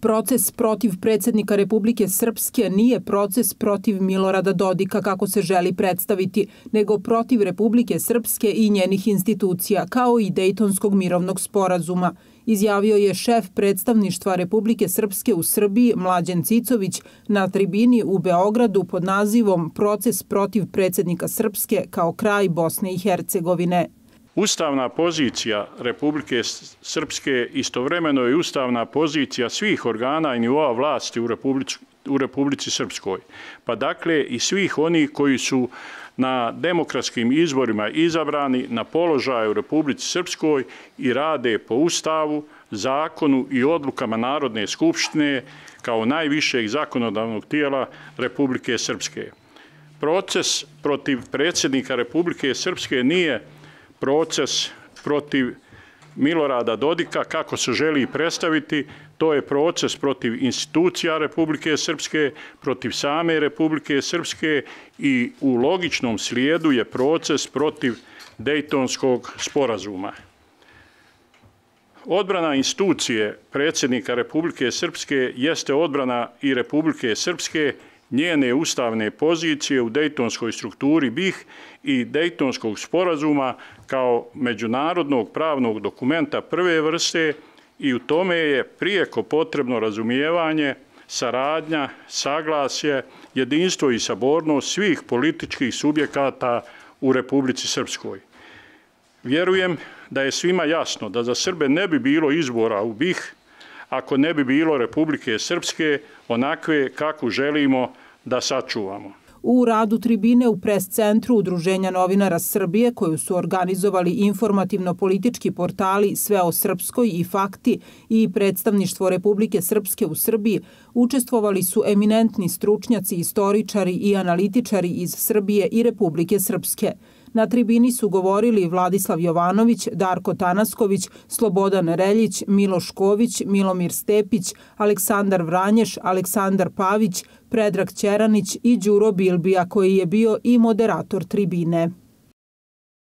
Proces protiv predsjednika Republike Srpske nije proces protiv Milorada Dodika kako se želi predstaviti, nego protiv Republike Srpske i njenih institucija, kao i Dejtonskog mirovnog sporazuma, izjavio je šef predstavništva Republike Srpske u Srbiji Mlađen Cicović na tribini u Beogradu pod nazivom Proces protiv predsjednika Srpske kao kraj Bosne i Hercegovine. Ustavna pozicija Republike Srpske istovremeno je ustavna pozicija svih organa i nivoa vlasti u Republici, u Republici Srpskoj. Pa dakle i svih oni koji su na demokratskim izborima izabrani na položaju u Republici Srpskoj i rade po Ustavu, zakonu i odlukama Narodne skupštine kao najvišeg zakonodavnog tijela Republike Srpske. Proces protiv predsjednika Republike Srpske nije proces protiv Milorada Dodika, kako se želi predstaviti, to je proces protiv institucija Republike Srpske, protiv same Republike Srpske i u logičnom slijedu je proces protiv Dejtonskog sporazuma. Odbrana institucije predsjednika Republike Srpske jeste odbrana i Republike Srpske njene ustavne pozicije u Dejtonskoj strukturi BiH i Dejtonskog sporazuma kao međunarodnog pravnog dokumenta prve vrste i u tome je prijeko potrebno razumijevanje, saradnja, saglasje, jedinstvo i sabornost svih političkih subjekata u Republici Srpskoj. Vjerujem da je svima jasno da za Srbe ne bi bilo izbora u BiH ako ne bi bilo Republike Srpske onakve kako želimo da sačuvamo. U radu tribine u pres centru Udruženja novinara Srbije koju su organizovali informativno-politički portali Sve o Srpskoj i Fakti i predstavništvo Republike Srpske u Srbiji učestvovali su eminentni stručnjaci, istoričari i analitičari iz Srbije i Republike Srpske. Na tribini su govorili Vladislav Jovanović, Darko Tanasković, Slobodan Reljić, Miloš Ković, Milomir Stepić, Aleksandar Vranješ, Aleksandar Pavić, Predrag Ćeranić i Đuro Bilbija koji je bio i moderator tribine.